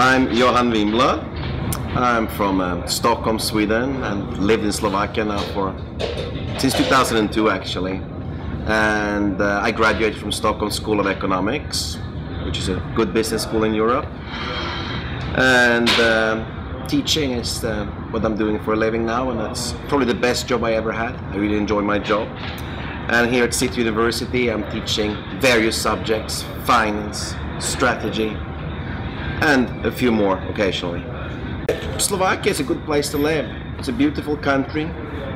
I'm Johan Wimblad. I'm from um, Stockholm, Sweden, and lived in Slovakia now for since 2002 actually. And uh, I graduated from Stockholm School of Economics, which is a good business school in Europe. And um teaching is uh, what I'm doing for a living now, and that's probably the best job I ever had. I really enjoy my job. And here at City University, I'm teaching various subjects finance, strategy, and a few more occasionally. Slovakia is a good place to live. It's a beautiful country.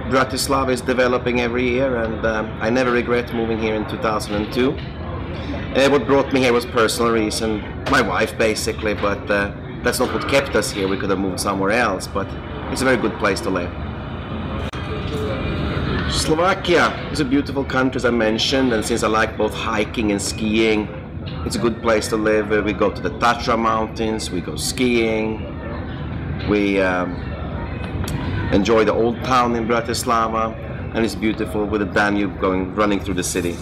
Bratislava is developing every year, and um, I never regret moving here in 2002. Uh, what brought me here was personal reason, my wife basically, but uh, that's not what kept us here. We could have moved somewhere else, but it's a very good place to live. Slovakia is a beautiful country, as I mentioned, and since I like both hiking and skiing, it's a good place to live. We go to the Tatra Mountains, we go skiing, we um, enjoy the old town in Bratislava, and it's beautiful with the Danube going running through the city.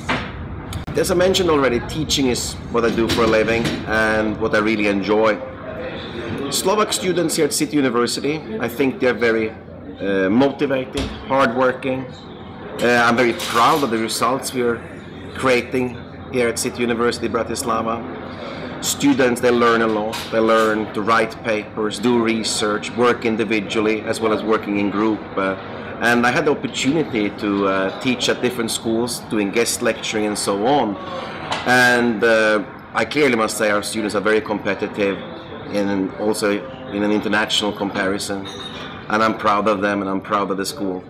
As I mentioned already, teaching is what I do for a living and what I really enjoy. Slovak students here at City University, I think they're very uh, motivated, hardworking. Uh, I'm very proud of the results we are creating here at City University Bratislava. Students, they learn a lot. They learn to write papers, do research, work individually as well as working in group. Uh, and I had the opportunity to uh, teach at different schools, doing guest lecturing and so on. And uh, I clearly must say our students are very competitive in also in an international comparison. And I'm proud of them and I'm proud of the school.